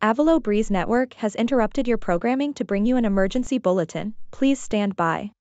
Avelo Breeze Network has interrupted your programming to bring you an emergency bulletin. Please stand by.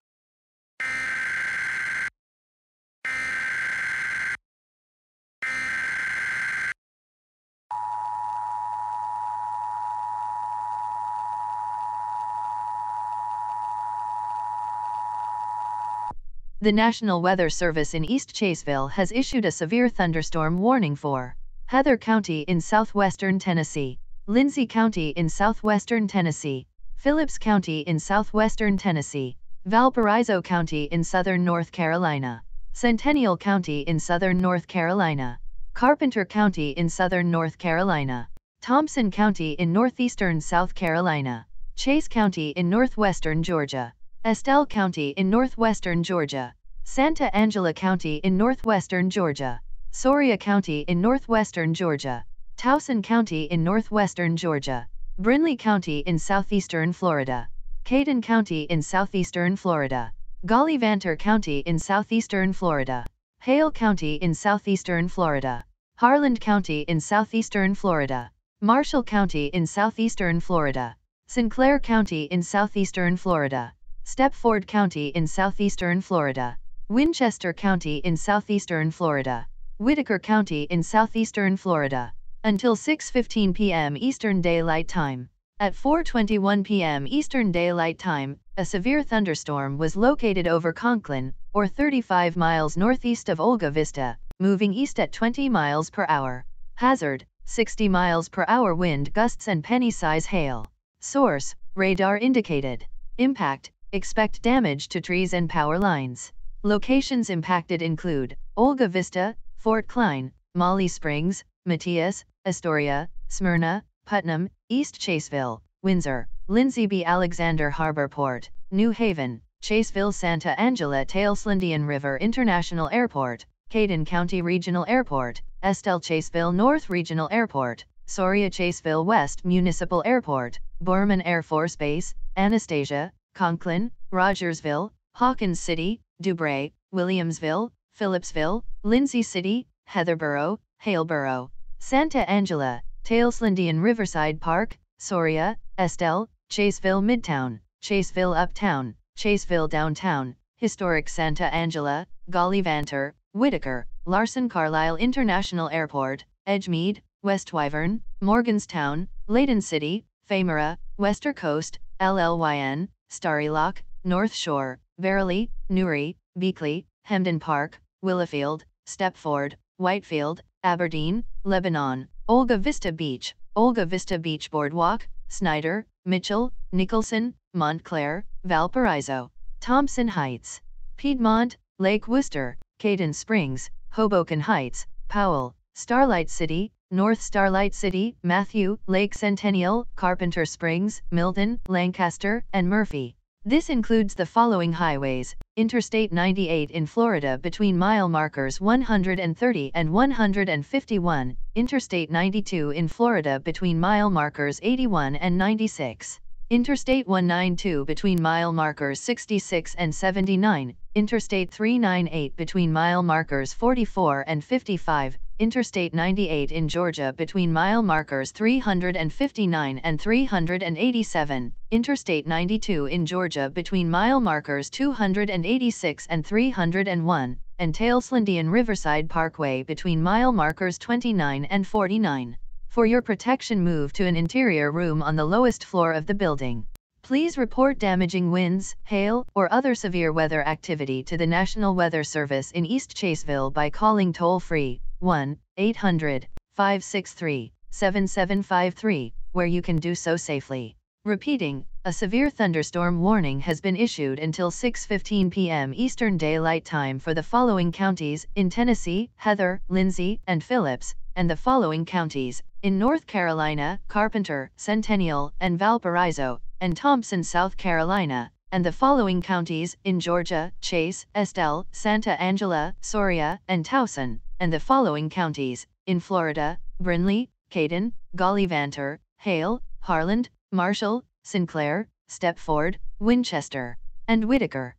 The National Weather Service in East Chaseville has issued a severe thunderstorm warning for Heather County in southwestern Tennessee, Lindsay County in southwestern Tennessee, Phillips County in southwestern Tennessee, Valparaiso County in southern North Carolina, Centennial County in southern North Carolina, Carpenter County in southern North Carolina, Thompson County in northeastern South Carolina, Chase County in northwestern Georgia, Estelle County in northwestern Georgia, Santa Angela County in northwestern Georgia, Soria County in northwestern Georgia, Towson County in northwestern Georgia, Brindley County in southeastern Florida, Caden County in southeastern Florida, Gollivanter County in southeastern Florida, Hale County in southeastern Florida, Harland County in southeastern Florida, Marshall County in southeastern Florida, Sinclair County in southeastern Florida, Stepford County in southeastern Florida, Winchester County in southeastern Florida, Whitaker County in southeastern Florida, until 6.15 p.m. Eastern Daylight Time. At 4.21 p.m. Eastern Daylight Time, a severe thunderstorm was located over Conklin, or 35 miles northeast of Olga Vista, moving east at 20 miles per hour. Hazard, 60 miles per hour wind gusts and penny-size hail. Source, radar indicated. Impact, Expect damage to trees and power lines. Locations impacted include Olga Vista, Fort Klein, Molly Springs, Matias, Astoria, Smyrna, Putnam, East Chaseville, Windsor, Lindsay B. Alexander Harbor Port, New Haven, Chaseville Santa Angela Tailslandian River International Airport, Caden County Regional Airport, Estelle Chaseville North Regional Airport, Soria Chaseville West Municipal Airport, Borman Air Force Base, Anastasia, Conklin, Rogersville, Hawkins City, Dubray, Williamsville, Phillipsville, Lindsay City, Heatherboro, Haleboro, Santa Angela, Tailslandian Riverside Park, Soria, Estelle, Chaseville Midtown, Chaseville Uptown, Chaseville Downtown, Historic Santa Angela, Gollivanter, Whitaker, Larson Carlisle International Airport, Edgemead, West Wyvern, Morganstown, Layton City, Famara, Wester Coast, LLYN, Starrylock, North Shore, Verily, Newry, Beakley, Hemden Park, Willowfield, Stepford, Whitefield, Aberdeen, Lebanon, Olga Vista Beach, Olga Vista Beach Boardwalk, Snyder, Mitchell, Nicholson, Montclair, Valparaiso, Thompson Heights, Piedmont, Lake Worcester, Caden Springs, Hoboken Heights, Powell, Starlight City, North Starlight City, Matthew, Lake Centennial, Carpenter Springs, Milton, Lancaster, and Murphy. This includes the following highways, Interstate 98 in Florida between mile markers 130 and 151, Interstate 92 in Florida between mile markers 81 and 96. Interstate 192 between mile markers 66 and 79, Interstate 398 between mile markers 44 and 55, Interstate 98 in Georgia between mile markers 359 and 387, Interstate 92 in Georgia between mile markers 286 and 301, and Tailslandian Riverside Parkway between mile markers 29 and 49. For your protection move to an interior room on the lowest floor of the building. Please report damaging winds, hail, or other severe weather activity to the National Weather Service in East Chaseville by calling toll-free 1-800-563-7753, where you can do so safely. Repeating, a severe thunderstorm warning has been issued until 6.15 p.m. Eastern Daylight Time for the following counties in Tennessee, Heather, Lindsay, and Phillips, and the following counties in North Carolina, Carpenter, Centennial, and Valparaiso, and Thompson, South Carolina, and the following counties in Georgia, Chase, Estelle, Santa Angela, Soria, and Towson, and the following counties in Florida, Brindley, Caden, Gollivanter, Hale, Harland, Marshall, Sinclair, Stepford, Winchester, and Whitaker.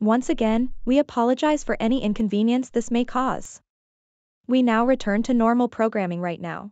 Once again, we apologize for any inconvenience this may cause. We now return to normal programming right now.